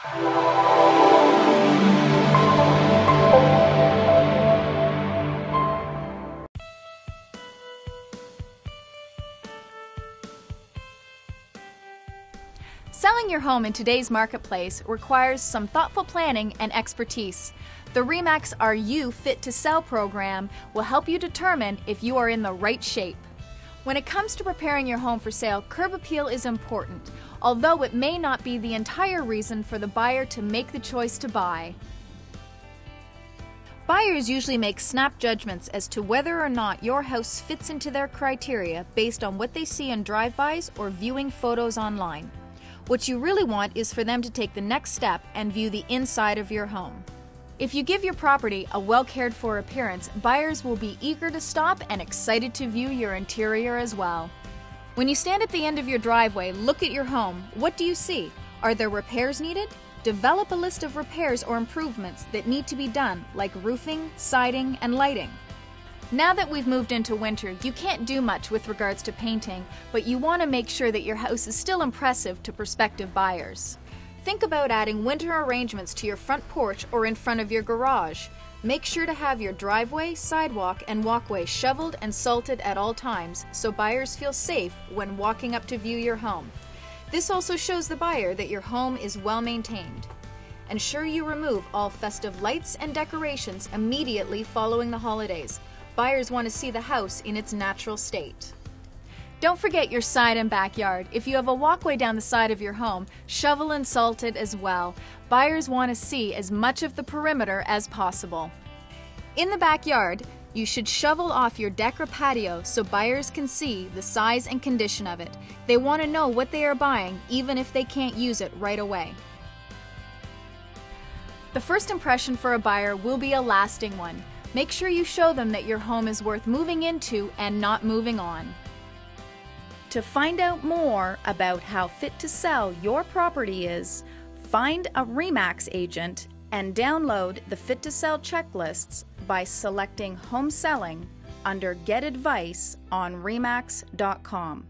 Selling your home in today's marketplace requires some thoughtful planning and expertise. The REMAX Are You Fit to Sell program will help you determine if you are in the right shape. When it comes to preparing your home for sale, curb appeal is important, although it may not be the entire reason for the buyer to make the choice to buy. Buyers usually make snap judgments as to whether or not your house fits into their criteria based on what they see in drive-bys or viewing photos online. What you really want is for them to take the next step and view the inside of your home. If you give your property a well cared for appearance, buyers will be eager to stop and excited to view your interior as well. When you stand at the end of your driveway, look at your home. What do you see? Are there repairs needed? Develop a list of repairs or improvements that need to be done, like roofing, siding, and lighting. Now that we've moved into winter, you can't do much with regards to painting, but you want to make sure that your house is still impressive to prospective buyers. Think about adding winter arrangements to your front porch or in front of your garage. Make sure to have your driveway, sidewalk, and walkway shoveled and salted at all times so buyers feel safe when walking up to view your home. This also shows the buyer that your home is well maintained. Ensure you remove all festive lights and decorations immediately following the holidays. Buyers want to see the house in its natural state. Don't forget your side and backyard. If you have a walkway down the side of your home, shovel and salt it as well. Buyers want to see as much of the perimeter as possible. In the backyard, you should shovel off your deck or patio so buyers can see the size and condition of it. They want to know what they are buying even if they can't use it right away. The first impression for a buyer will be a lasting one. Make sure you show them that your home is worth moving into and not moving on. To find out more about how fit to sell your property is, find a REMAX agent and download the Fit to Sell checklists by selecting Home Selling under Get Advice on REMAX.com.